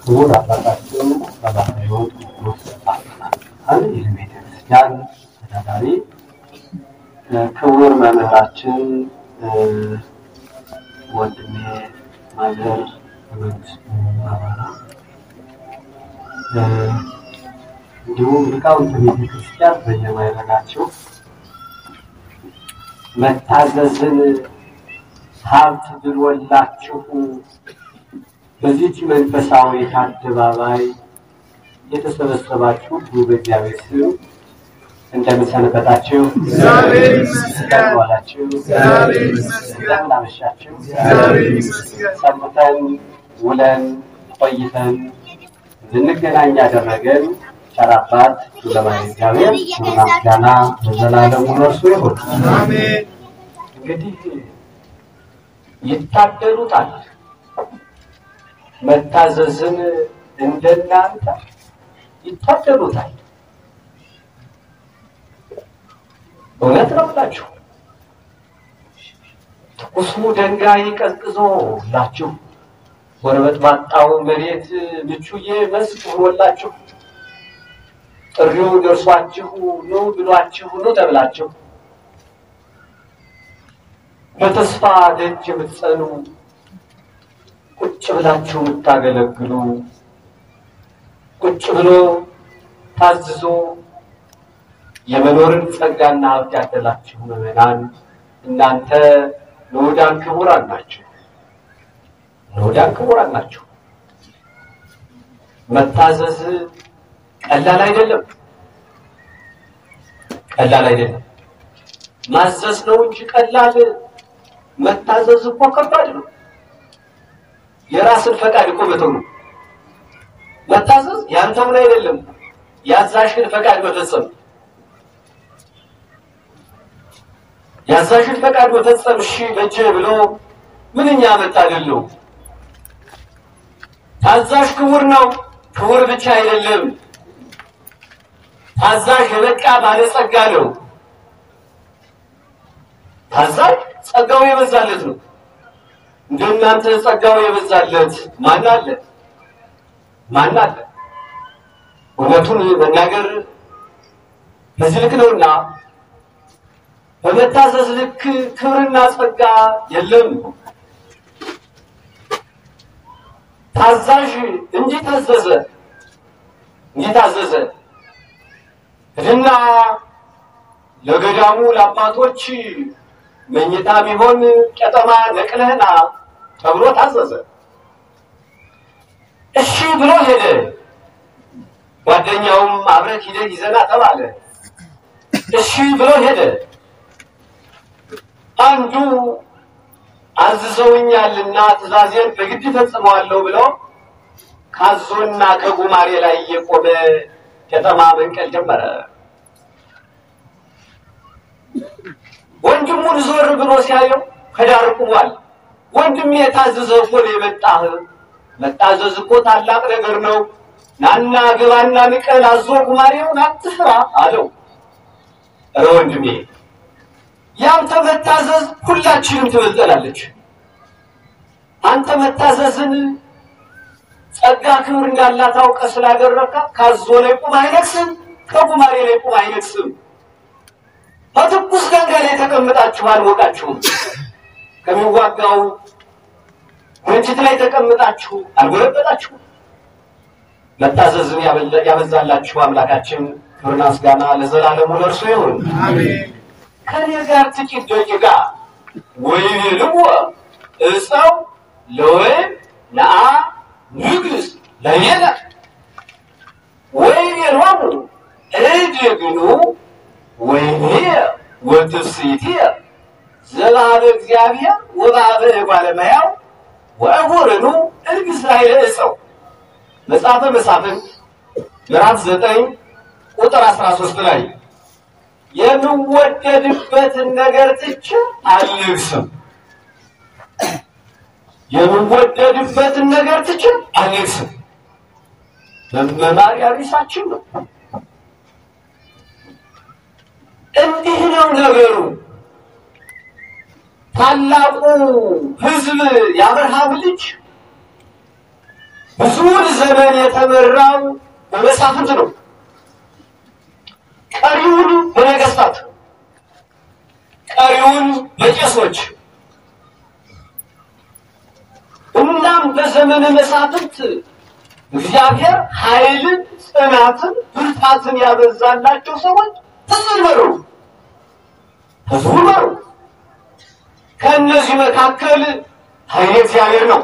ክቡር አባታችን በባህሪዎት ቅዱስ ጳጳሳት የቤተ ክርስቲያን ተዳዳሪ፣ ክቡር መምህራችን ወንድሜ ማዘር በመንግስቱ አባላ እንዲሁም ሊቃውንተ ቤተ ክርስቲያን በየማይረጋቸው መታዘዝን ሀብት ብሎላችሁ በዚች መንፈሳዊ አደባባይ የተሰበሰባችሁ በእግዚአብሔር ስም እንደምን ሰነበታችሁ? ዋላችሁ? እንደምን አመሻችሁ? ሰንብተን ውለን ቆይተን እንድንገናኝ ያደረገን ቸር አባት ለማየ እግዚአብሔር ምስጋና ለዘላለሙ ለእርሱ ይሁን። አሜን። እንግዲህ ይታደሉታል መታዘዝን እንደናንተ ይታደሉታል። እውነት ነው ብላችሁ ትኩሱ ድንጋይ ቀዝቅዞላችሁ ጎረበት ባጣው መሬት ምቹዬ መስክ ሆኖላችሁ ጥሪው ደርሷችሁ ኑ ብሏችሁ ኑ ተብላችሁ በተስፋ ደጅ የምትጸኑ ቁጭ ብላችሁ የምታገለግሉ ቁጭ ብሎ ታዝዞ የመኖርን ጸጋና ሀብት ያደላችሁ ምዕመናን እናንተ ንዑዳን ክቡራን ናችሁ። ንዑዳን ክቡራን ናችሁ። መታዘዝ ቀላል አይደለም፣ ቀላል አይደለም። ማዘዝ ነው እንጂ ቀላል መታዘዝ እኮ ከባድ ነው። የራስን ፈቃድ እኮ መተው ነው መታዘዝ። ያንተውን አይደለም ያዛሽን ፈቃድ መፈጸም ያዛሽን ፈቃድ መፈጸም እሺ በጀ ብሎ ምንኛ መታደል ነው። ታዛዥ ክቡር ነው። ክቡር ብቻ አይደለም፣ ታዛዥ የበቃ ባለጸጋ ነው። ታዛዥ ጸጋው የበዛለት ነው። እንደናንተ ጸጋው የበዛለት ማን አለ? ማን አለ? እውነቱን መናገር በዚህ ልክ ነውና በመታዘዝ ልክ ክብርና ጸጋ የለም። ታዛዥ እንጂ ታዘዘ እንጂ ታዘዘ እና ለገዳሙ ለአባቶች መኝታ ቢሆን ቀጠማ ነቅለህና ተብሎ ታዘዘ። እሺ ብሎ ሄደ። ጓደኛውም አብረህ ሂደህ ይዘና ተባለ። እሺ ብሎ ሄደ። አንዱ አዝዘውኛልና ትእዛዜን በግድ ፈጽመዋለሁ ብሎ ካዞና ከጉማሬ ላይ የቆመ ከተማ መንቀል ጀመረ። ብሎ ሲያየው ከዳር ቁሟል። ወንድሜ የታዘዘህ እኮ ነው የመጣህ። መታዘዝ እኮ ታላቅ ነገር ነው። ናና ግባና ንቀል፣ አዞ ጉማሬውን አትፍራ አለው። ኧረ ወንድሜ ያንተ መታዘዝ ሁላችንም ትበልጠናለች። አንተ መታዘዝን ጸጋ ክብር እንዳላት አውቀህ ስላደረካ ካዞ ላይ ቁም አይነግስም፣ ከጉማሬ ላይ ቁም አይነግስም። በትኩስ ድንጋይ ላይ ተቀምጣችሁ አልሞቃችሁም። ከሚዋጋው ወንጭት ላይ ተቀምጣችሁ አልጎረበጣችሁም። መታዘዝን ያበዛላችሁ አምላካችን ክብርና ምስጋና ለዘላለሙ ለእርሱ ይሁን። ከኔ ጋር ጥቂት ደቂቃ ወይም ልዎ እፀው ለወይም ነአ ንግስ ለሌለ ወይም የሎሙ እድግኑ ወይኔ ወትፍሲትየ ዘባበ እግዚአብሔር ወባበ ባለመያው ወእጉርኑ እርግስ ዕፀው መጽሐፈ መሳፍንት ምዕራፍ ዘጠኝ ቁጥር አስራ ሶስት ላይ የምወደድበትን ነገር ትቼ አልነግስም። የምወደድበትን ነገር ትቼ አልነግስም። መመማሪያ ቢሳችን ነው። እንዲህ ነው ነገሩ። ታላቁ ሕዝብ የአብርሃም ልጅ ብዙውን ዘመን የተመራው በመሳፍንት ነው። ቀሪውን በነገስታት፣ ቀሪውን በቄሶች እናም በዘመነ መሳፍንት እግዚአብሔር ኃይልን፣ ጽናትን፣ ብርታትን ያበዛላቸው ሰዎች ሕዝብን መሩ። ሕዝቡን መሩ። ከእነዚህ መካከል ኃይሌ እግዚአብሔር ነው።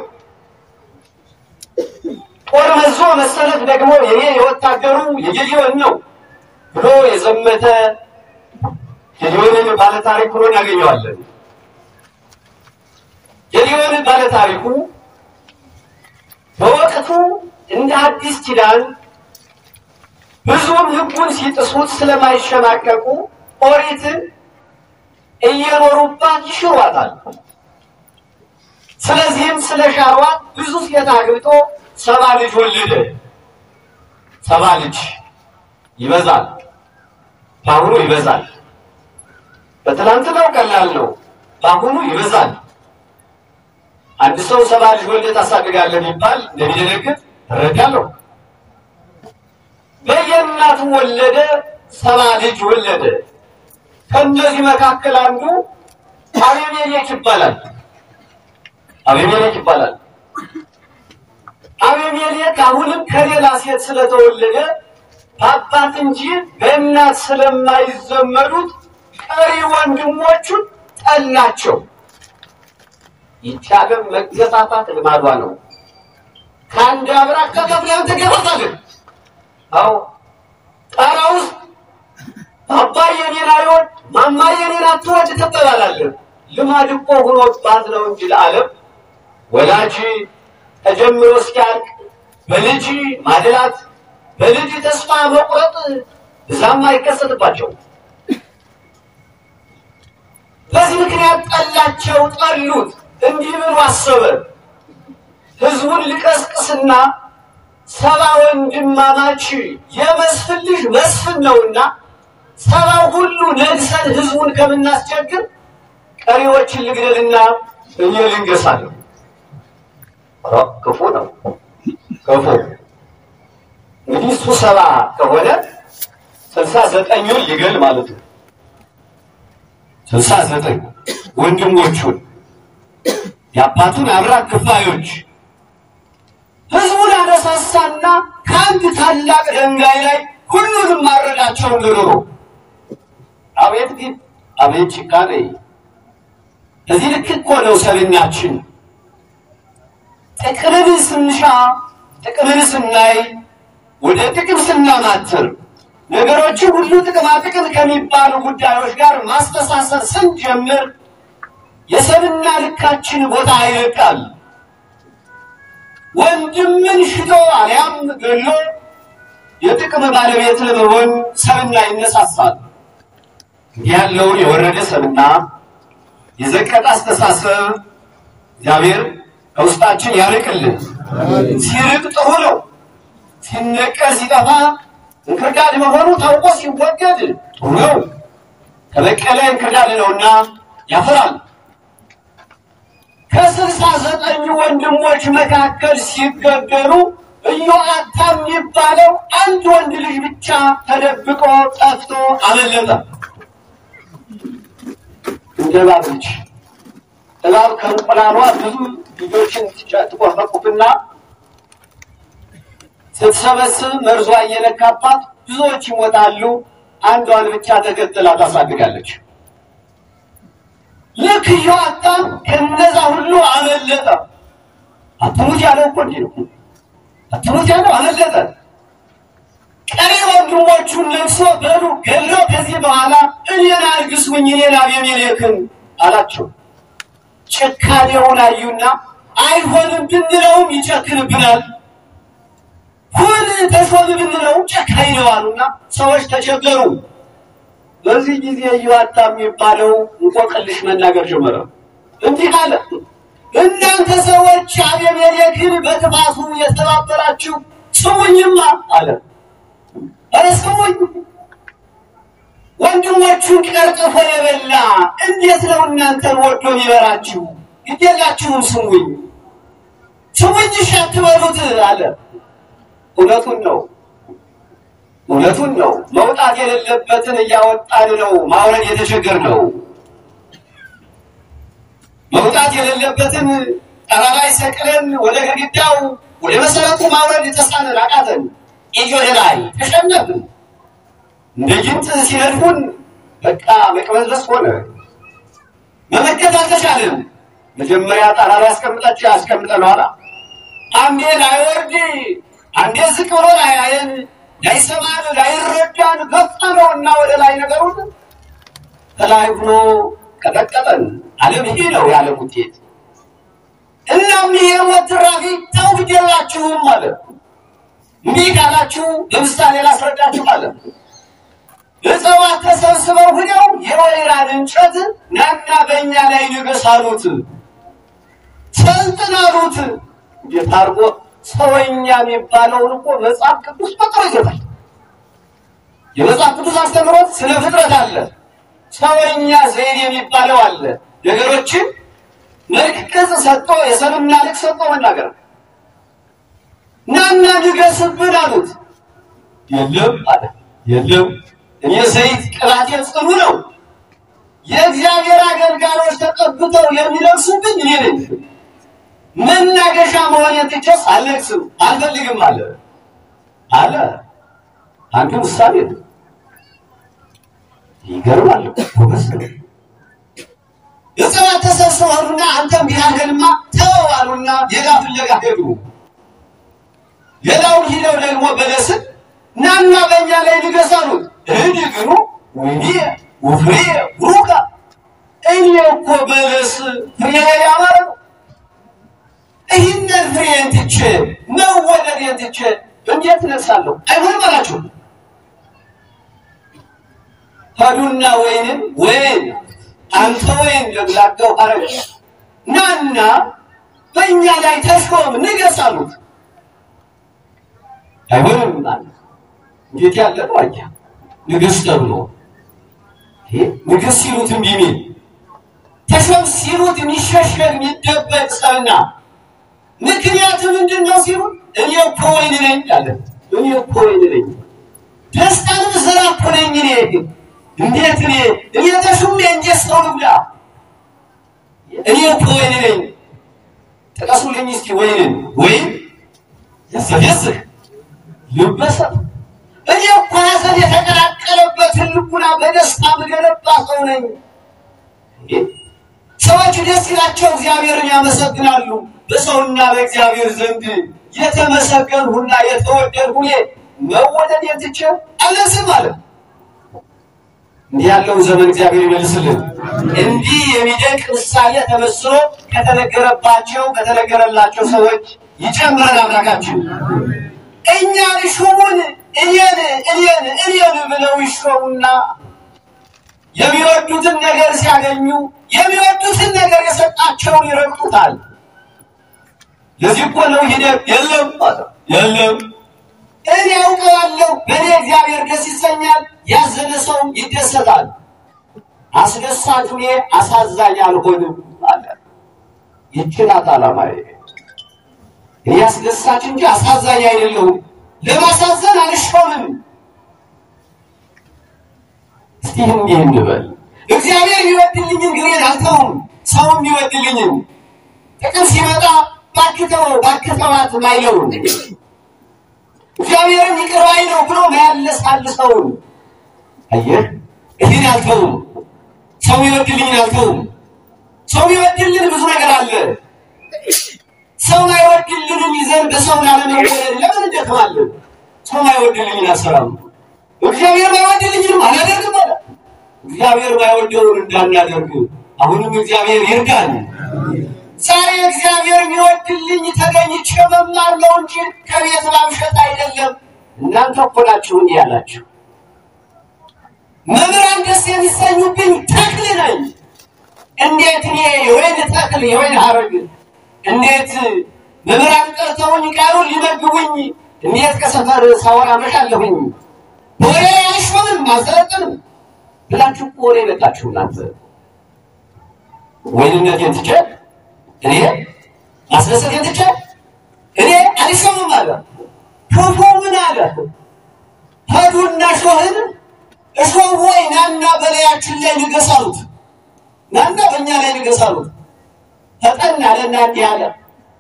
ጦር መዞ መሰለፍ ደግሞ የኔ የወታደሩ የጌዲዮን ነው ብሎ የዘመተ ጌዲዮንን ባለታሪክ ሆኖ እናገኘዋለን። ጌዲዮን ባለታሪኩ በወቅቱ እንደ አዲስ ኪዳን ብዙም ሕጉን ሲጥሱት ስለማይሸማቀቁ ኦሪትን እየኖሩባት ይሽሯታል። ስለዚህም ስለ ሻሯት ብዙ ሴት አግብቶ ሰባ ልጅ ወለደ። ሰባ ልጅ ይበዛል፣ በአሁኑ ይበዛል። በትናንትናው ቀላል ነው፣ በአሁኑ ይበዛል። አንድ ሰው ሰባ ልጅ ወልደህ ታሳድጋለህ ቢባል እንደሚደነግጥ እረዳለሁ። በየእናቱ ወለደ፣ ሰባ ልጅ ወለደ። ከእነዚህ መካከል አንዱ አቤሜሌክ ይባላል። አቤሜሌክ ይባላል። አቤሜሌክ አሁንም ከሌላ ሴት ስለተወለደ በአባት እንጂ በእናት ስለማይዘመዱት ቀሪ ወንድሞቹን ጠላቸው። ይቺ ዓለም መገፋፋት ልማዷ ነው። ከአንድ አብራክ ተከፍለን ትገፋታለን። አዎ ጣራ ውስጥ አባዬ እኔን አይወድ ማማዬ እኔን አትወድ ትባባላለህ። ልማድ እኮ ሆኖባት ነው እንጂ ለዓለም ወላጅ ተጀምሮ እስኪያልቅ በልጅ ማድላት በልጅ ተስፋ መቁረጥ እዛም አይከሰትባቸው። በዚህ ምክንያት ጠላቸው፣ ጠሉት። እንዲህ ብሎ አሰበ፣ ህዝቡን ልቀስቅስና ሰባ ወንድማማች የመስፍን ልጅ መስፍን ነውና ሰባው ሁሉ ነግሰን ህዝቡን ከምናስቸግር ቀሪዎችን ልግደልና እኔ ልንገሳለሁ። ክፉ ነው ክፉ። እንግዲህ እሱ ሰባ ከሆነ ስልሳ ዘጠኙን ሊገል ማለት ነው። ስልሳ ዘጠኝ ወንድሞቹን የአባቱን አብራክ ክፋዮች አነሳሳና ከአንድ ታላቅ ድንጋይ ላይ ሁሉንም ማረዳቸውን ንርሮ አቤት ግን አቤት ጭካኔ! እዚህ ልክ እኮ ነው ሰብናችን። ጥቅምን ስንሻ ጥቅምን ስናይ ወደ ጥቅም ስናማትር ነገሮችን ሁሉ ጥቅማ ጥቅም ከሚባሉ ጉዳዮች ጋር ማስተሳሰር ስንጀምር የሰብና ልካችን ቦታ ይለቃል። ወንድምን ሽጦ አሊያም ገሎ የጥቅም ባለቤት ለመሆን ሰብና ይነሳሳል። እንዲህ ያለውን የወረደ ሰብና የዘቀጠ አስተሳሰብ እግዚአብሔር ከውስጣችን ያርቅልን። ሲርቅ ጥሩ ነው። ሲነቀል ሲጠፋ እንክርዳድ መሆኑ ታውቆ ሲወገድ ጥሩ ነው። ከበቀለ እንክርዳድ ነውና ያፈራል። ከስልሳ ዘጠኝ ወንድሞች መካከል ሲገደሉ ኢዮአታም የሚባለው አንድ ወንድ ልጅ ብቻ ተደብቆ ጠፍቶ አመለጠ። እንደ እባብ ልጅ እባብ ከእንቁላሏ ብዙ ልጆችን ትቆፈቁፍና ስትሰበስብ መርዟ እየነካባት ብዙዎች ይሞታሉ። አንዷን ብቻ ተከትላ ታሳድጋለች። ልክ ኢዮአታም ከነዛ ሁሉ አመለጠ። አትሙት ያለው እኮ እንዲህ ነው። አትሙት ያለው አመለጠ። ቀሪ ወንድሞቹን ነግሶ በሉ ገሎ ከዚህ በኋላ እኔን አርግሱኝ እኔን አቤሜሌክን አላቸው። ጭካኔውን አዩና አይሆንም ብንለውም ይጨክንብናል፣ ሁን ተሾም ብንለውም ጨካኝ ነው አሉና ሰዎች ተቸገሩ። በዚህ ጊዜ ኢዮአታም የሚባለው እንቆቅልሽ መናገር ጀመረ። እንዲህ አለ፣ እናንተ ሰዎች አቤሜሌክን በጥፋቱ የተባበራችሁ ስሙኝማ አለ። ኧረ ስሙኝ፣ ወንድሞቹን ቀርጥፎ የበላ እንዴት ነው እናንተን ወዶ የሚበራችሁ? ግዴላችሁም ስሙኝ ስሙኝ እሺ አትበሉት አለ። እውነቱን ነው እውነቱን ነው። መውጣት የሌለበትን እያወጣን ነው ማውረድ የተቸገር ነው። መውጣት የሌለበትን ጣራ ላይ ሰቅለን ወደ ግድግዳው ወደ መሰረቱ ማውረድ የተሳነን አቃተን። ኢጆ ላይ ተሸነፍን። እንደ ጊንጥ ሲነድፉን በቃ መቅበዝበዝ ሆነ። መመከት አልተቻለም። መጀመሪያ ጣራ ላይ አስቀምጣችሁ ያስቀምጠነዋል። አንዴ ላይወርድ አንዴ ዝቅ ብሎ ላያየን ላይሰማን ላይረዳን ገፋ ነው እና ወደ ላይ ነገሩን ከላይ ብሎ ቀጠቀጠን። ዓለም ይሄ ነው የዓለም ውጤት። እናም ይሄ ሞት ትራፊ ተው ማለት እንዲህ ካላችሁ ላስረዳችሁ ማለት እጽዋት ተሰብስበው ሂደው የወይራን እንጨት ናና በእኛ ላይ ንገስ አሉት። እንዴት አድርጎ ሰውኛ የሚባለውን እኮ መጽሐፍ ቅዱስ በጥሮ ይሰጣል። የመጽሐፍ ቅዱስ አስተምሮት ስለ ፍጥረት አለ። ሰውኛ ዘይድ የሚባለው አለ። ነገሮችን መልክ ቅጽ ሰጥቶ የሰምና ልክ ሰጥቶ መናገር ናና ንገስብን አሉት። የለም አለ የለም እኔ ዘይት ቅባቴ ጽኑ ነው። የእግዚአብሔር አገልጋዮች ተቀብተው የሚለብሱብኝ እኔ ነኝ። መናገሻ መሆኔን ትቼስ አልነግስም አልፈልግም አለ አለ። አንዱ ነው። ይገርማል። ጎበዝ ነው። እጽዋት ተሰብስበውና አንተም ቢያገንማ ተው አሉና የጋ ፍለጋ ሄዱ። ሌላውን ሂደው ደግሞ በለስን ናና በእኛ ላይ ንገስ አሉት። እህድ ግኑ ወይኔ ወፍሬ ቡሩካ እኔ እኮ በለስ ፍሬ ያማረ ነው። ይህንን ፍሬን ትቼ መወለዴን ትቼ እንዴት እነግሳለሁ? አይሆንም አላቸው። ሄዱና ወይንን ወይን አንተ ወይን ለብላጋው አረገ ናና በእኛ ላይ ተሾም ንገስ አሉት። አይሆንም ማለት እንዴት ያለ ነው? አያ ንግስ ተብሎ ንግስ ሲሉት እምቢ የሚል ተሾም ሲሉት የሚሸሸግ የሚደበቅ ሰውና ምክንያቱ ምንድን ነው ሲሉ እኔ እኮ ወይን ነኝ አለ። እኔ እኮ ወይን ነኝ ደስታንም ዘራ እኮ ነኝ እኔ እንዴት እኔ እኔ ተሹሜ እንዴት ሰው ልብላ? እኔ እኮ ወይን ነኝ። ጥቀሱልኝ እስኪ ወይንን ወይን ያሰየስህ ልበሰብ እኔ እኮ ሐዘን የተቀላቀለበትን ልቡና በደስታ ምገነባ ሰው ነኝ። ሰዎች ደስ ይላቸው እግዚአብሔርን ያመሰግናሉ። በሰውና በእግዚአብሔር ዘንድ የተመሰገንሁና የተወደድሁ እኔ መወደዴን ትቼ አልነግስም አለ። እንዲህ ያለውን ዘመን እግዚአብሔር ይመልስልን። እንዲህ የሚደንቅ ምሳሌ ተመስሎ ከተነገረባቸው ከተነገረላቸው ሰዎች ይጨምረን አምላካችን። እኛን ሹሙን እኔን እኔን እኔን ብለው ይሾሙና የሚወዱትን ነገር ሲያገኙ የሚወዱትን ነገር የሰጣቸውን ይረግጡታል። ለዚህ እኮ ነው ሂደት የለም የለም እኔ ያውቀዋለሁ፣ በእኔ እግዚአብሔር ደስ ይሰኛል፣ ያዘነ ሰው ይደሰታል። አስደሳች እኔ አሳዛኝ አልሆንም አለ። ይህች ናት ዓላማዬ። እኔ አስደሳች እንጂ አሳዛኝ አይደለሁም። ለማሳዘን አልሾምም። እስቲ እንዲህ እንበል፣ እግዚአብሔር የሚወድልኝን ግብሬን አልተውም፣ ሰው የሚወድልኝን ጥቅም ሲመጣ ባክህ ተው ባክህ ተዋት ማይለውን እግዚአብሔርን ይቅር ባይ ነው ብሎ ማያለሳልሰውን አየህ፣ ይህን አልተውም። ሰው ይወድልኝን አልተውም። ሰው ይወድልን ብዙ ነገር አለ። ሰው አይወድልንም ይዘን በሰው ላለመወደድ ለምን እንደክማለን? ሰው አይወድልኝን አልሰራም። እግዚአብሔር አይወድልኝንም አላደርግም አለ። እግዚአብሔር ባይወደውን እንዳናደርግ አሁንም እግዚአብሔር ይርዳን። ዛሬ እግዚአብሔር የሚወድልኝ ተገኝቼ መማር ነው እንጂ ከቤት ማምሸት አይደለም። እናንተ እኮ ናችሁ እንዲህ ያላችሁ። መምህራን ደስ የሚሰኙብኝ ተክል ነኝ። እንዴት እኔ የወይን ተክል የወይን ሐረግ እንዴት መምህራን ጠርተውኝ ቃሉን ሊመግቡኝ እንዴት ከሰፈር ሳወራ መሻለሁኝ። ወሬ አይሾምም አልሰለጥንም። ብላችሁ ወሬ የመጣችሁ እናንተ ወይንነቴን ትቼ እኔ ማስደሰቴን ትቼ እኔ አልሰማም አለ። ክፉ ምን አለ? ሄዱና እሾህን እሾህ ሆይ ናና በላያችን ላይ ንገስ አሉት። ናና በእኛ ላይ ንገስ አሉት። ፈጠን አለና እንዲህ አለ፣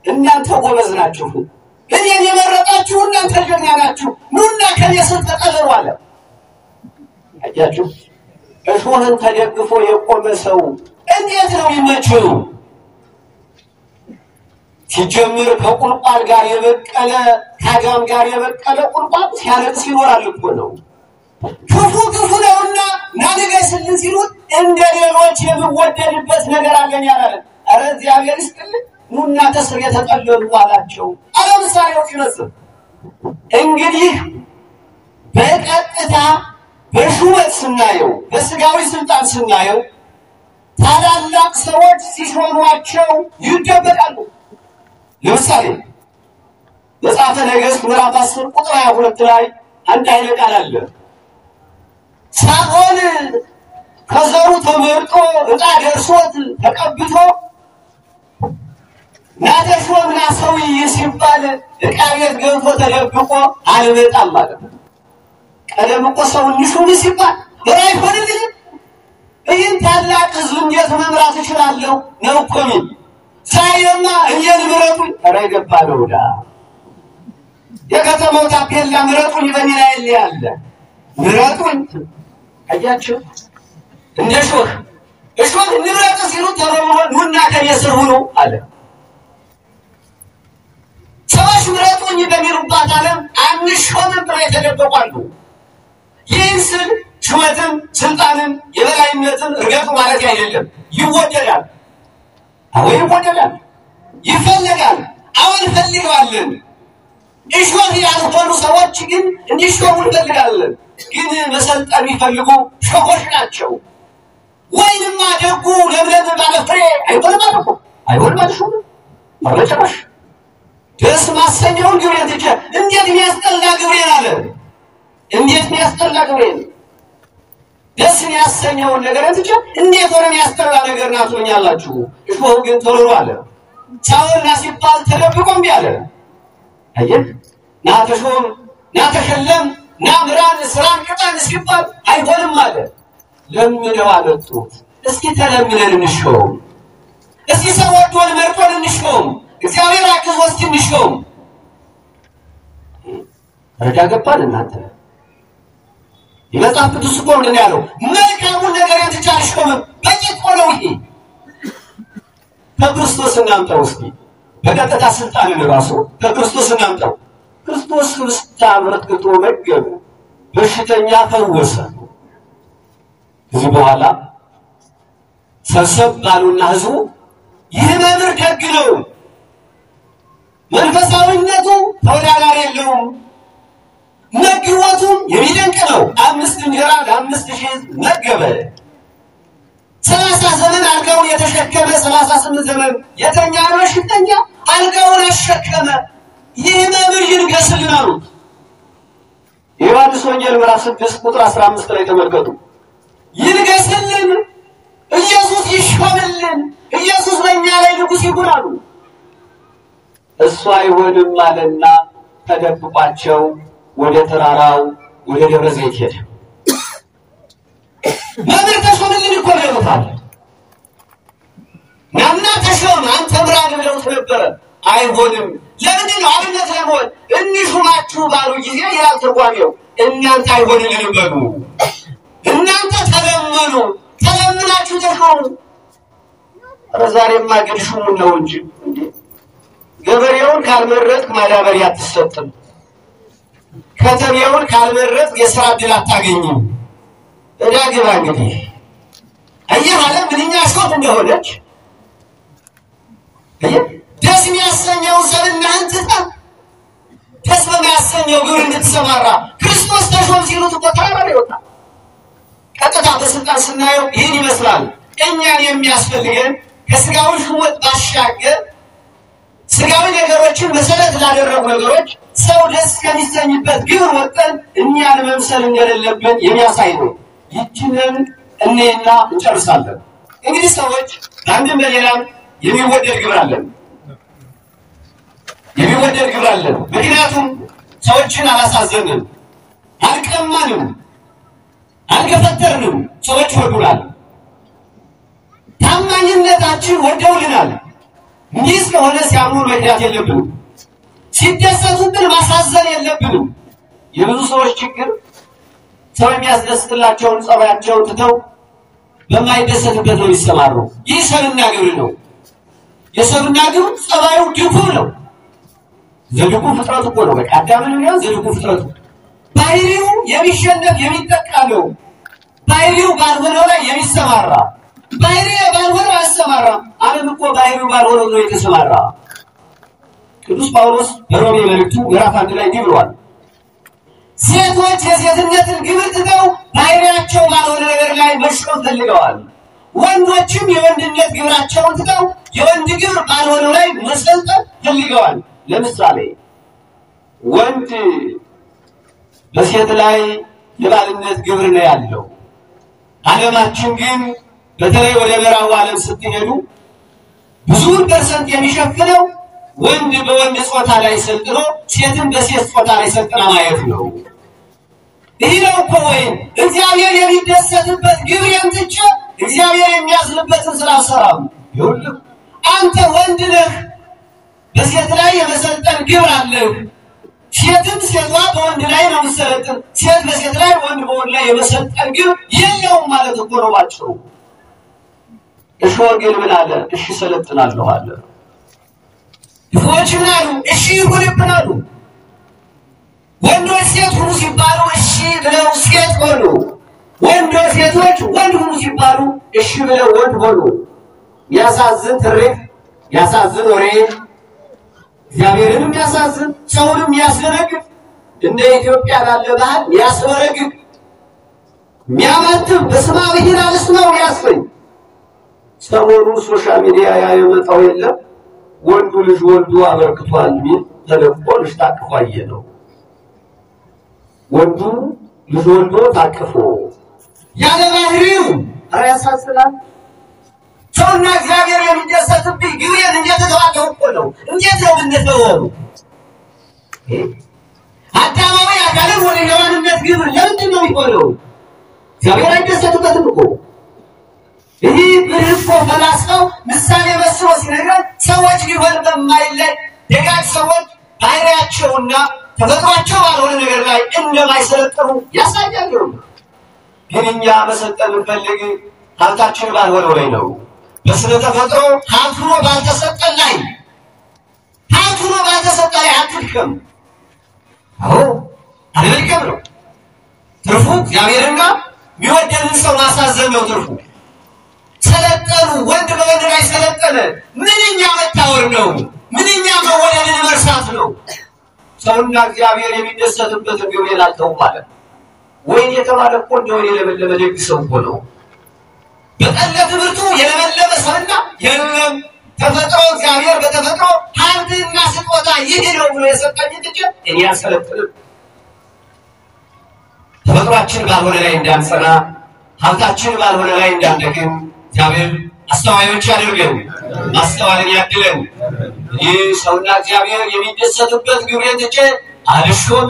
እናንተ ጎበዝ ናችሁ፣ እኔን የመረጣችሁ እናንተ ጀግና ናችሁ፣ ኑና ከኔ ስር ተቀበሉ አለ። አያችሁ፣ እሾህን ተደግፎ የቆመ ሰው እንዴት ነው ይመችው? ሲጀምር ከቁልቋል ጋር የበቀለ ከአጋም ጋር የበቀለ ቁልቋል ሲያለቅስ ይኖራል እኮ ነው። ክፉ ክፉ ነውና ናንገስልን ሲሉት እንደ ሌሎች የምወደድበት ነገር አለኝ አላለ። ኧረ እግዚአብሔር ይስጥልን ኑና ከስር የተጠለሉ አላቸው። አለ ምሳሌው ሲመስል እንግዲህ በቀጥታ በሹመት ስናየው፣ በስጋዊ ስልጣን ስናየው ታላላቅ ሰዎች ሲሾሟቸው ይደበቃሉ። ለምሳሌ መጽሐፈ ነገሥት ምዕራፍ አስር ቁጥር ሀያ ሁለት ላይ አንድ ኃይለ ቃል አለ። ሳኦል ከዘሩ ተመርጦ ዕጣ ደርሶት ተቀብቶ ናተሾም ና ሰውዬ ሲባል ዕቃ ቤት ገብቶ ተደብቆ አልመጣም ማለት ነው። ቀደም እኮ ሰው እንሹም ሲባል ራ አይሆንልኝም ይህን ታላቅ ሕዝብ እንዴት መምራት እችላለሁ ነው እኮ የሚል ሳይማ እየን ምረጡኝ ኧረ የገባ ነው ዳ የከተማው ታፔላ ምረጡኝ በሚል አይል ያለ ምረጡኝ አያችሁ? እንደ ሾህ እሾህ እንምረጥ ሲሉ ተረምሆ ኑና ከኔ ሁኑ አለ። ሰዎች ምረጡኝ በሚሉባት ዓለም አንሾምም ብለው የተደበቋሉ ይህን ስል ሹመትን ስልጣንን የበላይነትን እርገጡ ማለት አይደለም። ይወደዳል አዎ ይወደዳል፣ ይፈለጋል። አሁን እንፈልገዋለን። እሾህ ያልሆኑ ሰዎች ግን እንዲሾሙ እንፈልጋለን። ግን መሰልጠን የሚፈልጉ ሾሆች ናቸው። ወይንማ ደጉ ለምለም አይሆንም አለ እኮ አይሆንም አለ ሹም በጭራሽ ደስ ማሰኘውን ግብሬን ትቼ እንዴት የሚያስጠላ ግብሬን አለ። እንዴት የሚያስጠላ ግብሬን ደስ ያሰኘውን ነገር ትቼ እንዴት ሆነ ያስጠላ ነገር ናትኛላችሁ? እሾሁ ግን ተወሩ አለ። ሳውል ና ሲባል ተደብቆ እምቢ አለ። አየህ፣ ና ተሾም፣ ና ተሸለም፣ ና ምራን፣ ስራን ቅጠን ሲባል አይሆንም አለ። ለምነው አመጡት። እስኪ ተለምነን እንሾም፣ እስኪ ሰው ወዶን መርጦን እንሾም፣ እግዚአብሔር አግዞ እስኪ እንሾም። ረዳ ገባን እናንተ የመጽሐፍ ቅዱስ እኮ ምንድን ያለው? መልካሙን ነገር ትቼ አልሾምም። በቂ እኮ ነው ይሄ። ከክርስቶስ እናምጣው እስኪ በቀጥታ ስልጣንን ራሱ ከክርስቶስ እናምጣው። ክርስቶስ ህብስት አበርክቶ መገበ፣ በሽተኛ ፈወሰ። ከዚህ በኋላ ሰብሰብ ባሉና ህዝቡ ይህ መምህር ደግ ነው፣ መንፈሳዊነቱ ተወዳዳሪ የለውም መግቦቱም የሚደንቅ ነው። አምስት እንጀራ ለአምስት ሺህ ህዝብ መገበ። ሰላሳ ዘመን አልጋውን የተሸከመ ሰላሳ ስምንት ዘመን የተኛ በሽተኛ አልጋውን አሸከመ። ይህ መምህር ይንገስልን አሉት። የዮሐንስ ወንጌል ምዕራፍ ስድስት ቁጥር አስራ አምስት ላይ ተመልከቱ። ይንገስልን፣ ኢየሱስ ይሾምልን፣ ኢየሱስ በእኛ ላይ ንጉሥ ይሁን አሉ። እሱ አይሆንም አለና ተደብቋቸው ወደ ተራራው ወደ ደብረ ዘይት ሄደ። መምህር ተሾምልን እኮ ነው ይሉታል። ናምና ተሾም አንተ ምራን ብለውት ነበረ። አይሆንም። ለምንድን ነው አብነት ለመሆን እንሹማችሁ ባሉ ጊዜ ይላል ትርጓሜው፣ እናንተ አይሆንልንም በሉ። እናንተ ተለመኑ፣ ተለምናችሁ ተሾሙ። ዛሬማ ግን ሹሙን ነው እንጂ ገበሬውን ካልመረጥክ ማዳበሪያ አትሰጥም። ከተሜውን ካልመረጥ የስራ እድል አታገኝም። እዳ እንግዲህ አየህ ዓለም ምንኛ ሾት እንደሆነች ደስ የሚያሰኘውን ሰብናህን ትተህ ደስ በሚያሰኘው ግብር እንድትሰማራ ክርስቶስ ተሾም ሲሉት እኮ ተራራ ይወጣል። ቀጥታ በስልጣን ስናየው ይህን ይመስላል። እኛን የሚያስፈልገን ከስጋዊ ሹመት ባሻገር ስጋዊ ነገሮችን መሰረት ላደረጉ ነገሮች ሰው ደስ ከሚሰኝበት ግብር ወጠን እኛን መምሰል እንደሌለብን የሚያሳይ ነው። ይችንን እኔና እንጨርሳለን። እንግዲህ ሰዎች በአንድም በሌላም የሚወደድ ግብር አለን የሚወደድ ግብር አለን። ምክንያቱም ሰዎችን አላሳዘንም፣ አልቀማንም፣ አልገፈተርንም። ሰዎች ወዱናል። ታማኝነታችን ወደውልናል። እንዲህ ስለሆነ ሲያምኑ መክዳት የለብንም። ሲደሰቱብን ማሳዘን የለብንም። የብዙ ሰዎች ችግር ሰው የሚያስደስትላቸውን ጸባያቸውን ትተው በማይደሰትበት ነው ይሰማሩ። ይህ ሰብና ግብር ነው። የሰብና ግብር ጸባዩ ድኩም ነው። ዘድቁ ፍጥረት እኮ ነው። በቃ አዳምን ቢሆን ዘድቁ ፍጥረቱ ባህሪው የሚሸነፍ የሚጠቃ ነው። ባህሪው ባልሆነው ላይ የሚሰማራ ባህሪ ባልሆነው አያሰማራ። ዓለም እኮ ባህሪው ባልሆነው ነው የተሰማራ። ቅዱስ ጳውሎስ በሮሜ መልእክቱ ምዕራፍ አንድ ላይ እንዲህ ብሏል። ሴቶች የሴትነትን ግብር ትተው ባህሪያቸው ባልሆነ ነገር ላይ መሾም ፈልገዋል። ወንዶችም የወንድነት ግብራቸውን ትተው የወንድ ግብር ባልሆነው ላይ መሰልጠን ፈልገዋል። ለምሳሌ ወንድ በሴት ላይ የባልነት ግብር ነው ያለው። ዓለማችን ግን በተለይ ወደ ምዕራቡ ዓለም ስትሄዱ ብዙውን percent የሚሸፍነው ወንድ በወንድ ጾታ ላይ ሰልጥኖ ሴትን በሴት ጾታ ላይ ሰልጥና ማየት ነው። ይህ ነው እኮ ወይም እግዚአብሔር የሚደሰትበት ግብሬን ትቼ እግዚአብሔር የሚያዝንበትን ስራ አልሰራም። አንተ ወንድ ነህ፣ በሴት ላይ የመሰልጠን ግብር አለህ። ሴትም ሴቷ በወንድ ላይ ነው የምትሰለጥን፣ ሴት በሴት ላይ፣ ወንድ በወንድ ላይ የመሰልጠን ግብር የለውም ማለት እኮ ነው ባጭሩ። እሺ ወንጌል ምን አለ? እሺ ሰለጥናለሁ አለ። ምን አሉ? እሺ ይሁንብን አሉ። ወንዶች ሴት ሁኑ ሲባሉ እሺ ብለው ሴት ሆኑ። ወንዶች ሴቶች ወንድ ሁኑ ሲባሉ እሺ ብለው ወንድ ሆኑ። ያሳዝን ትርክ፣ ያሳዝን ወሬ፣ እግዚአብሔርንም ያሳዝን ሰውንም ያስደነግጥ እንደ ኢትዮጵያ ላለ ባህል ያስበረግግ የሚያማትም በስመ ብሔር አልስማው ያስፈኝ ሰሞኑን ሶሻል ሚዲያ ያየመጣው የለም ወንዱ ልጅ ወልዶ አበርክቷል ሚል ተለቆ ልጅ ታቅፎ አየ ነው። ወንዱ ልጅ ወልዶ ታቅፎ ያለ ባህሪው ኧረ ያሳዝናል። ሰውና እግዚአብሔር የሚደሰትብኝ ግብሬን እንዴት ተዋቀው እኮ ነው። እንዴት ነው የምንተወው? አዳማዊ አዳምን ወደ ሔዋንነት ግብር ለምንድን ነው የሚሆነው? እግዚአብሔር አይደሰትበትም እኮ ይህ ብልህ እኮ ፈላስፋው ምሳሌ መስሎ ሲነግረን ሰዎች ሊሆን በማይለይ ደጋግ ሰዎች ባህሪያቸውና ተፈጥሯቸው ባልሆነ ነገር ላይ እንደማይሰለጥኑ ያሳያል። ግን እኛ መሰልጠን የምንፈልግ ሀብታችን ባልሆነው ላይ ነው። በስነ ተፈጥሮ ሆኖ ባልተሰጠን ላይ ሆኖ ባልተሰጠ ላይ አትድከም። አዎ አለመድከም ነው ትርፉ። እግዚአብሔርና የሚወደንን ሰው ማሳዘን ነው ትርፉ። ሰለጠኑ። ወንድ በወንድ ላይ ሰለጠነ። ምንኛ መታወር ነው! ምንኛ መወደድን መርሳት ነው! ሰውና እግዚአብሔር የሚደሰትበትን ግብሬን አልተውም ማለት ወይን የተባለ እኮ እንደ ወይን የለመለመ ደግ ሰው እኮ ነው። በጠለ ትምህርቱ የለመለመ ሰውና የለም ተፈጥሮ እግዚአብሔር በተፈጥሮ ሀብትና ስጦታ ይህ ነው ብሎ የሰጠኝ ትጭ እኔ አልሰለጥንም። ተፈጥሯችን ባልሆነ ላይ እንዳንጸና ሀብታችን ባልሆነ ላይ እንዳንደግም እግዚአብሔር አስተዋዮች ያድርገን፣ ማስተዋልን ያድለን። ይህ ሰውና እግዚአብሔር የሚደሰቱበት ግብሬን ትቼ አልሾም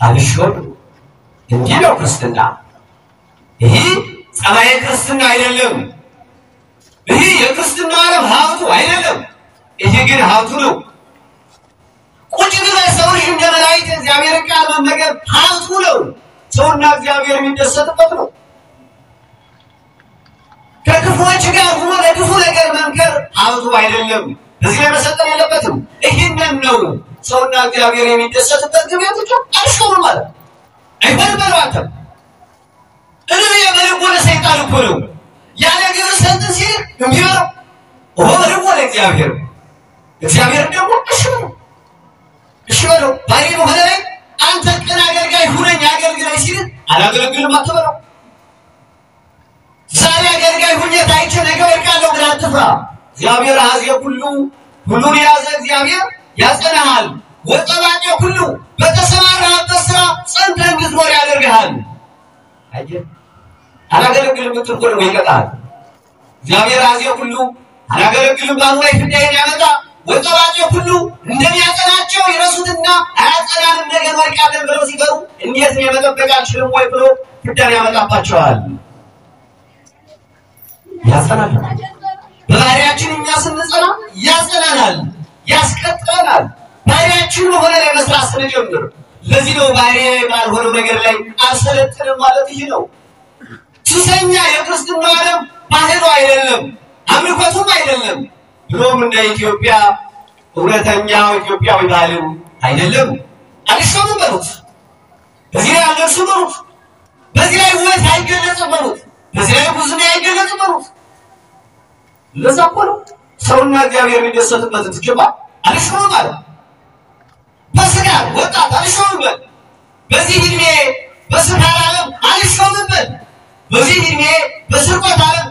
አልሾም። እንዲህ ነው ክርስትና። ይህ ጸባዬ ክርስትና አይደለም። ይህ የክርስትና ዓለም ሀብቱ አይደለም። ይህ ግን ሀብቱ ነው። ቁጭ ብለህ ሰዎች እንደ መላእክት እግዚአብሔርን ቃል መመገብ ሀብቱ ነው። ሰውና እግዚአብሔር የሚደሰትበት ነው። ከክፉዎች ጋር ሆኖ ለክፉ ነገር መምከር ሀብቱ አይደለም። እዚህ ላይ መሰጠን የለበትም። ይህንን ነው ሰውና እግዚአብሔር የሚደሰትበት ግቤቶች አልሾም ማለት አይበልበሏትም። እኔ የመልኮ ለሰይጣን እኮ ነው ያለ ግብር ሰጥን ሲል የሚበለው ኦ መልኮ ለእግዚአብሔር እግዚአብሔር ደግሞ እሺ በለው እሺ በለው ባሪ በሆነ ላይ አንተ ቅን አገልጋይ ሁነኝ አገልግላይ ሲል አላገለግልም አትበለው። ዛሬ አገልጋይ ሁኜ ታይቼ ነገ ወድቃለሁ ብለህ አትፍራ። እግዚአብሔር አኀዜ ሁሉ ሁሉን የያዘ እግዚአብሔር ያጸናሃል። ወጠባቄ ሁሉ በተሰማራህበት ስራ ጸንተህ እንድትኖር ያደርግሃል። አላገለግልም ብትል እኮ ደግሞ ይቀጣል። እግዚአብሔር አዜ ሁሉ አላገለግልም ባሉ ላይ ፍዳይን ያመጣ ወጠባጤ ሁሉ እንደሚያጸናቸው ይረሱትና አያጸናንም ነገር ወድቃለን ብለው ሲፈሩ እንዴት ነው የመጠበቅ አልችልም ወይ ብሎ ፍዳን ያመጣባቸዋል። ያጸናል። በባህሪያችን እኛ ስንጸና ያጸናናል፣ ያስቀጥለናል። ባህሪያችን በሆነ ላይ መስራት ስንጀምር ለዚህ ነው ባህሪ ባልሆነው ነገር ላይ አልሰለጥንም ማለት ይህ ነው። ሱሰኛ የክርስትና ዓለም ባህሉ አይደለም፣ አምልኮቱም አይደለም። ብሎም እንደ ኢትዮጵያ እውነተኛው ኢትዮጵያዊ ባህልም አይደለም። አልሾምም በሉት፣ በዚህ ላይ አልደርሱ በሉት፣ በዚህ ላይ ውበት አይገለጽም በሉት፣ በዚህ ላይ ጉዝና አይገለጽም በሉት። ለዛ እኮ ነው። ሰውና እግዚአብሔር የሚደሰትበትን ትችባ አልሾምም አለ። በስጋ ወጣት በል፣ በዚህ ዕድሜ በስካር ዓለም በል፣ በዚህ ዕድሜ በስርቆት ዓለም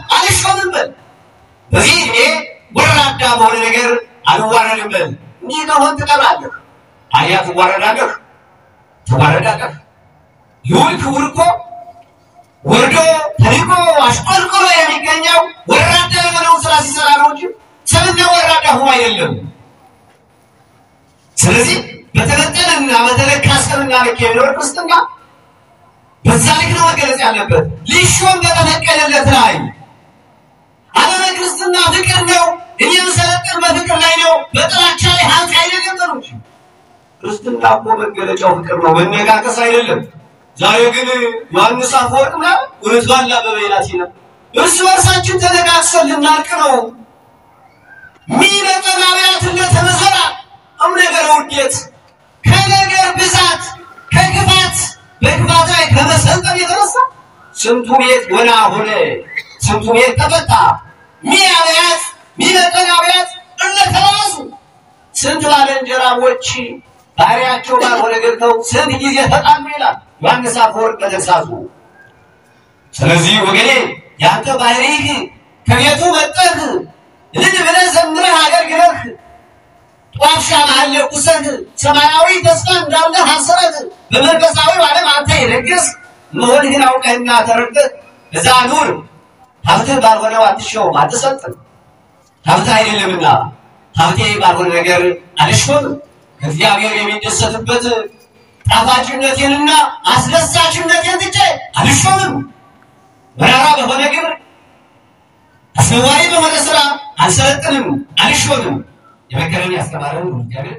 በል፣ በዚህ ዕድሜ ወራዳ በሆነ ነገር አልዋረድም በል። እንዲህ ከሆን ትቀራለህ፣ አያ ትዋረዳለህ፣ ትዋረዳለህ። ልዑል ክቡር እኮ ሲሰራ ነው እንጂ ሰውና ወራዳ ሆኖ አይደለም። ስለዚህ በተመጠነና በተለካ ሰብና ልክ የሚኖር ክርስትና በዛ ልክ ነው መገለጽ ያለበት። ሊሾም በተፈቀደለት ላይ ዓለመ ክርስትና ፍቅር ነው። እኔ የምሰለጥን በፍቅር ላይ ነው፣ በጥላቻ ላይ ሀብት አይደለም እንጂ ክርስትና እኮ መገለጫው ፍቅር ነው፣ መነቃቀስ አይደለም። ዛሬ ግን ዮሐንስ አፈወርቅ ምናምን እውነት ባላ በበይላት ይላል። እርስ በርሳችን ተነቃቅሰን ልናልቅ ነው። ሚመጠን አብያት እንደተመሰራ እም ነገር ውዴት ከነገር ብዛት ከክፋት በክፋት ላይ ከመሰልጠን የተነሳ ስንቱ ቤት ወና ሆነ፣ ስንቱ ቤት ተፈታ። ሚ አብያት ሚመጠን አብያት እንደተባዙ ስንት ባልንጀራሞች ባህሪያቸው ባልሆነ ገብተው ስንት ጊዜ ተጣሉ ይላል ዮሐንስ አፈወርቅ በተግሳጹ። ስለዚህ ወገኔ ያንተ ባህሪህ ከቤቱ መጠህ እልል ብለህ ዘምረህ አገልግለህ ጧፍ ሻማህን ለኩሰህ ሰማያዊ ተስፋ እንዳለህ አስረህ በመንፈሳዊ ዓለም አንተ የነገስ መሆንህን አውቀህና ተረድተህ እዛ ኑር። ሀብትህ ባልሆነው አትሾም፣ አትሰጥም። ሀብትህ አይደለምና ሀብቴ ባልሆነ ነገር አልሾምም። እግዚአብሔር የሚደሰትበት ጣፋጭነቴንና አስደሳችነቴን ትቼ አልሾምም። መራራ በሆነ ግብር አስነዋሪ በሆነ ስራ አልሰለጥንም፣ አልሾምም። የመከረን ያስተማረን እግዚአብሔር